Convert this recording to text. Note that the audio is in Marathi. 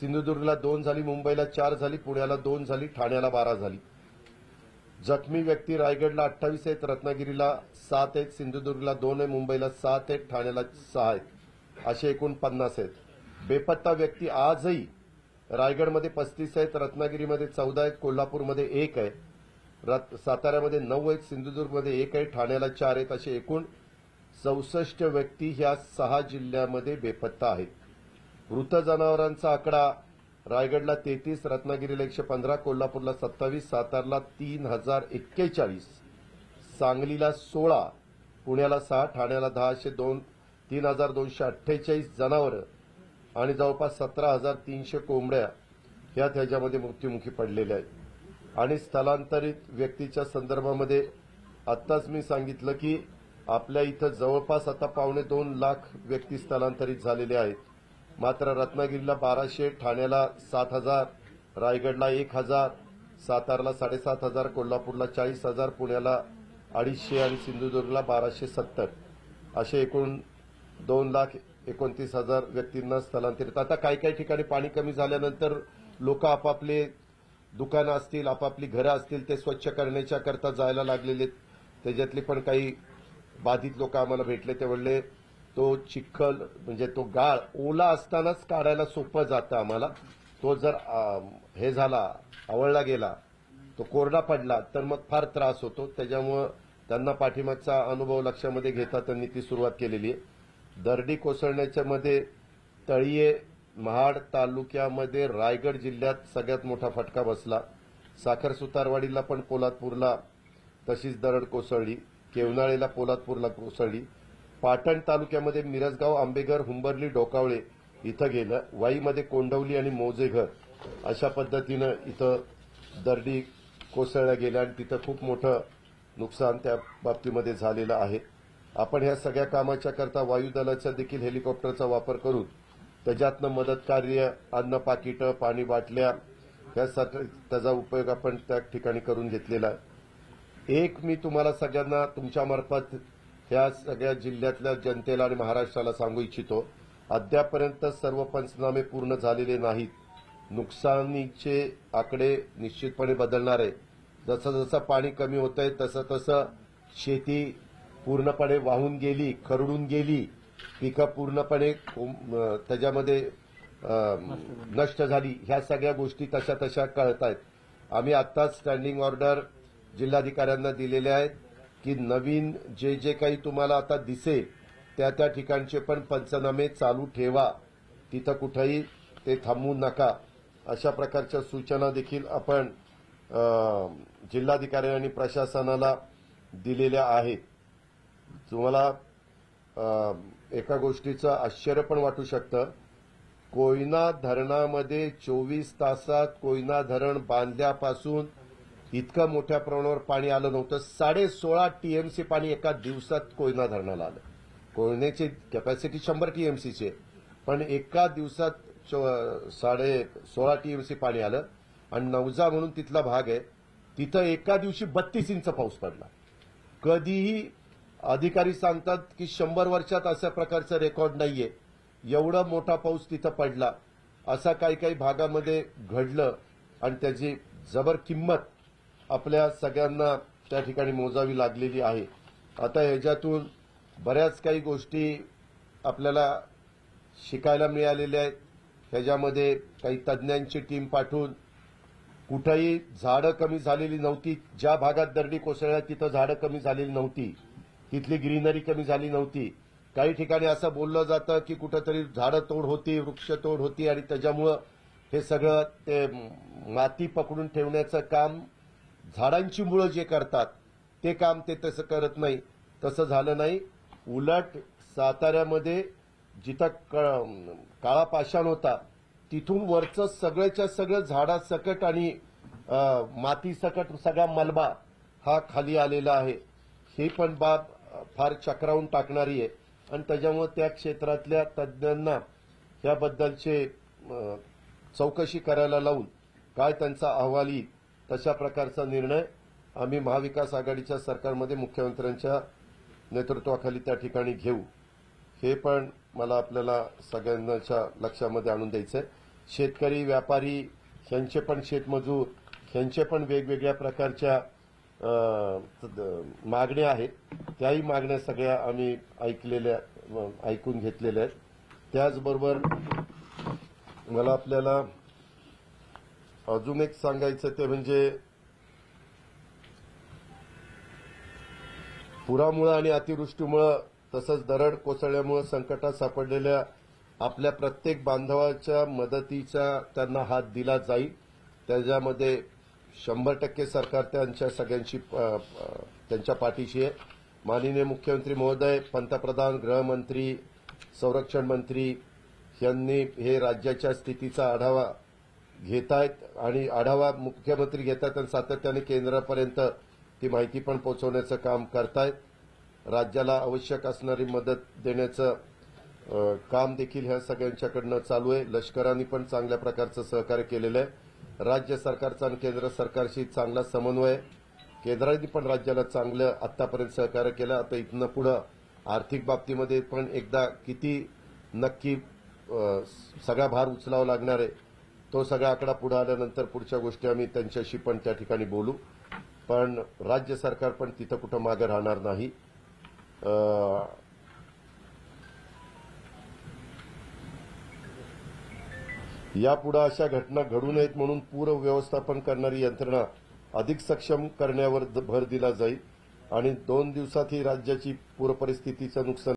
सिंधुदुर्गला दोन झाली मुंबईला चार झाली पुण्याला दोन झाली ठाण्याला बारा झाली. जखमी व्यक्ती रायगडला अठ्ठावीस आहेत रत्नागिरीला सात आहेत सिंधुदुर्गला दोन आहे मुंबईला सात आहेत ठाण्याला सहा आहेत असे एकूण पन्नास आहेत. बेपत्ता व्यक्ती आजही रायगडमध्ये पस्तीस आहेत रत्नागिरीमध्ये चौदा आहेत कोल्हापूरमध्ये एक आहे. साताऱ्यामध्ये नऊ आहेत सिंधुदुर्गमध्ये एक आहे ठाण्याला चार आहेत असे एकूण चौसष्ट व्यक्ती ह्या सहा जिल्ह्यामध्ये बेपत्ता आहेत. मृत जनावरांचा आकडा रायगडला तेहतीस रत्नागिरीला एकशे पंधरा कोल्हापूरला सत्तावीस सातारला तीन हजार एक्केचाळीस सांगलीला सोळा पुण्याला सहा ठाण्याला दहाशे दोन तीन हजार दोनशे अठ्ठेचाळीस जनावरं आणि जवळपास सतरा हजार तीनशे कोंबड्या ह्या त्याच्यामध्ये मृत्युमुखी पडलेल्या आहेत. आणि स्थलांतरित व्यक्तीच्या संदर्भामध्ये आत्ताच मी सांगितलं की आपल्या इथं जवळपास आता पावणे दोन लाख व्यक्ती स्थलांतरित झालेले आहेत. मात्र रत्नागिरीला बाराशे ठाण्याला सात हजार रायगडला एक हजार सातारला साडेसात हजार कोल्हापूरला चाळीस हजार पुण्याला अडीचशे आणि सिंधुदुर्गला बाराशे सत्तर असे एकूण दोन लाख एकोणतीस हजार व्यक्तींना स्थलांतरित आता काही काही ठिकाणी पाणी कमी झाल्यानंतर लोक आपापले दुकानं असतील आपापली घरं असतील ते स्वच्छ करण्याच्या करता जायला लागलेले आहेत. त्याच्यातले पण काही बाधित लोक आम्हाला भेटले ते म्हणले तो चिखल म्हणजे तो गाळ ओला असतानाच काढायला सोपं जातं आम्हाला. तो जर हे झाला आवळला गेला तो कोरडा पडला तर मग फार त्रास होतो. त्याच्यामुळं त्यांना पाठिंबाचा अनुभव लक्षामध्ये घेता त्यांनी ती सुरुवात केलेली आहे. दरडी कोसळण्याच्या मध्ये तळीये महाड तालुक्यामध्ये रायगड जिल्ह्यात सगळ्यात मोठा फटका बसला. साखर सुतारवाडीला पण पोलादपूरला तशीच दरड कोसळली. केवनाळेला पोलादपूरला कोसळली. पाटण तालुक्यामध्ये मिरजगाव आंबेघर हुंबरली डोकावळे इथं गेलं. वाईमध्ये कोंडवली आणि मोजेघर अशा पद्धतीनं इथं दर्डी कोसळल्या गेल्या आणि तिथं खूप मोठं नुकसान त्या बाबतीमध्ये झालेलं आहे. आपण ह्या सगळ्या कामाच्या करता वायुदलाचा देखील हेलिकॉप्टरचा वापर करून त्याच्यातनं मदत कार्य अन्न पाकिटं पाणी बाटल्या यासाठी त्याचा उपयोग आपण त्या ठिकाणी करून घेतलेला आहे. एक मी तुम्हाला सगळ्यांना तुमच्यामार्फत ह्या सगळ्या जिल्ह्यातल्या जनतेला आणि महाराष्ट्राला सांगू इच्छितो अद्यापर्यंत सर्व पंचनामे पूर्ण झालेले नाहीत. नुकसानीचे आकडे निश्चितपणे बदलणार आहे जसं जसं पाणी कमी होत आहे तसं तसं शेती पूर्णपणे वाहून गेली खरडून गेली. पिकं पूर्णपणे त्याच्यामध्ये नष्ट झाली. ह्या सगळ्या गोष्टी तशा तशा कळत आहेत आम्ही आत्ताच स्टँडिंग ऑर्डर जिल्हाधिकाऱ्यांना दिलेल्या आहेत. की नवीन जे जे काही तुम्हाला आता दिसेल त्या त्या ठिकाणचे पण पंचनामे चालू ठेवा. तिथं कुठंही ते थांबवू नका. अशा प्रकारच्या सूचना देखील आपण जिल्हाधिकारी आणि प्रशासनाला दिलेल्या आहेत. तुम्हाला एका गोष्टीचं आश्चर्य पण वाटू शकतं. कोयना धरणामध्ये चोवीस तासात कोयना धरण बांधल्यापासून इतकं मोठ्या प्रमाणावर पाणी आलं नव्हतं. साडे सोळा टीएमसी पाणी एका दिवसात कोयना धरणाला आलं. कोयनेची कॅपॅसिटी शंभर टीएमसीची. आहे पण एका दिवसात चो- साडे सोळा टीएमसी पाणी आलं. आणि नवजा म्हणून तिथला भाग आहे. तिथं एका दिवशी बत्तीस इंच पाऊस पडला. कधीही अधिकारी सांगतात की शंभर वर्षात अशा प्रकारचं रेकॉर्ड नाहीये. एवढा मोठा पाऊस तिथं पडला. असा काही काही भागामध्ये घडलं. आणि त्याची जबर किंमत आपल्या सगळ्यांना त्या ठिकाणी मोजावी लागलेली आहे. आता ह्याच्यातून बऱ्याच काही गोष्टी आपल्याला शिकायला मिळालेल्या आहेत. ह्याच्यामध्ये काही तज्ज्ञांची टीम पाठवून कुठंही झाडं कमी झालेली नव्हती. ज्या भागात दर्डी कोसळल्या तिथं झाडं कमी झालेली नव्हती. तिथली ग्रीनरी कमी झाली नव्हती. काही ठिकाणी असं बोललं जातं की कुठंतरी झाडं तोड होती वृक्ष तोड होती आणि त्याच्यामुळं हे सगळं ते माती पकडून ठेवण्याचं काम झाडांची मुळं जे करतात ते काम ते तसं करत नाही. तसं झालं नाही. उलट साताऱ्यामध्ये जिथं क- काळा पाषाण होता तिथून वरचं सगळ्याच्या सगळं झाडासकट आणि मातीसकट सगळा मलबा हा खाली आलेला आहे. ही पण बाब फार चक्रावून टाकणारी आहे. आणि त्याच्यामुळे त्या क्षेत्रातल्या तज्ज्ञांना याबद्दलचे चौकशी करायला लावून काय त्यांचा अहवाल येईल तशा प्रकारचा निर्णय आम्ही महाविकास आघाडीच्या सरकारमध्ये मुख्यमंत्र्यांच्या नेतृत्वाखाली त्या ठिकाणी घेऊ. हे पण मला आपल्याला सगळ्यांच्या लक्षामध्ये आणून द्यायचं आहे शेतकरी व्यापारी ह्यांचे पण शेतमजूर ह्यांचे पण वेगवेगळ्या प्रकारच्या मागण्या आहेत. त्याही मागण्या सगळ्या आम्ही ऐकलेल्या ऐकून घेतलेल्या आहेत. त्याचबरोबर मला आपल्याला अजून एक सांगायचं ते म्हणजे पुरामुळं आणि अतिवृष्टीमुळं तसंच दरड कोसळल्यामुळं संकटात सापडलेल्या आपल्या प्रत्येक बांधवाच्या मदतीचा त्यांना हात दिला जाईल. त्याच्यामध्ये शंभर टक्के सरकार त्यांच्या सगळ्यांशी त्यांच्या पाठीशी आहे. माननीय मुख्यमंत्री महोदय पंतप्रधान गृहमंत्री संरक्षण मंत्री यांनी हे राज्याच्या स्थितीचा आढावा घेत आहेत आणि आढावा मुख्यमंत्री घेत आहेत आणि सातत्याने केंद्रापर्यंत ती माहिती पण पोहोचवण्याचं काम करतायत. राज्याला आवश्यक असणारी मदत देण्याचं काम देखील ह्या सगळ्यांच्याकडनं चालू आहे. लष्कराने पण चांगल्या प्रकारचं सहकार्य केलेलं आहे. राज्य सरकारचा आणि केंद्र सरकारशी चांगला समन्वय आहे. केंद्राने पण राज्याला चांगलं आतापर्यंत सहकार्य केलं. आता इथनं पुढं आर्थिक बाबतीमध्ये पण एकदा किती नक्की सगळा भार उचलावा लागणार आहे तो सगळा आकडा पुढे आल्यानंतर पुढच्या गोष्टी आम्ही त्यांच्याशी पण त्या ठिकाणी बोलू. पण राज्य सरकार पण तिथं कुठं मागे राहणार नाही. यापुढे अशा घटना घडू नयेत म्हणून पूर व्यवस्थापन करणारी यंत्रणा अधिक सक्षम करण्यावर भर दिला जाईल आणि दोन दिवसात ही राज्याची पूरपरिस्थितीचं नुकसान